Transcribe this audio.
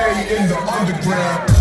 stay in the underground.